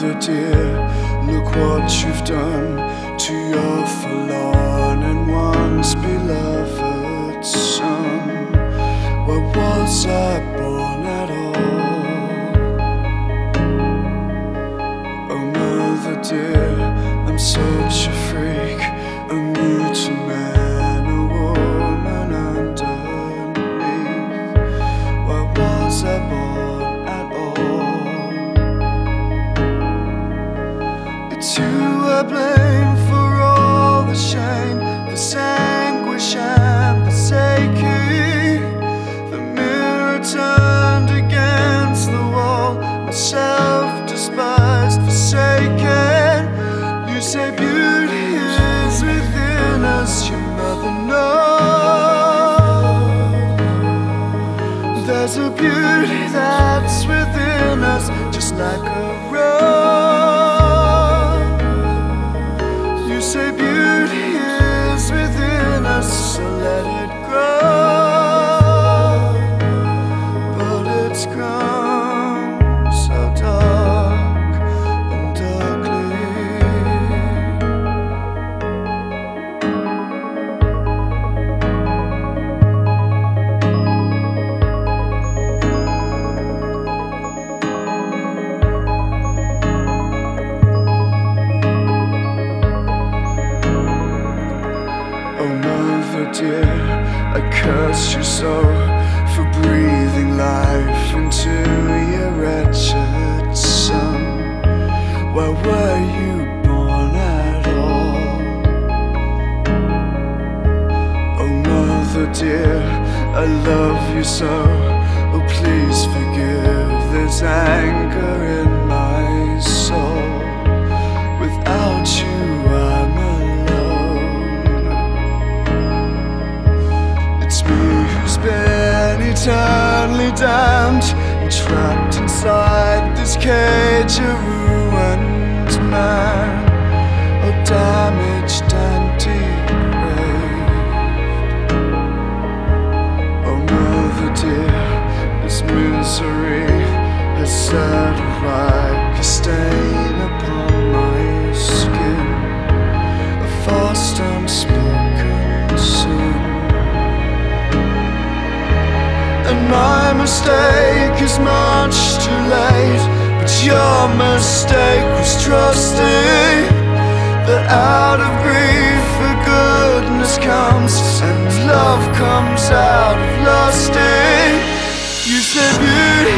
Mother dear, look what you've done to your forlorn and once beloved son. Where was I born at all? Oh, mother dear, I'm such a freak, I blame for all the shame, the anguish and the aching. The mirror turned say beauty is within us, so let it grow. I curse you so for breathing life into your wretched son. Why were you born at all? Oh, mother dear, I love you so. Oh, please forgive. this anger in trapped inside this cage, of ruined man, oh damaged and depraved. Oh mother dear, this misery has settled like a stain upon my skin, a fast unspoken my mistake is much too late. But your mistake was trusting that out of grief a goodness comes and love comes out of lusting. You said you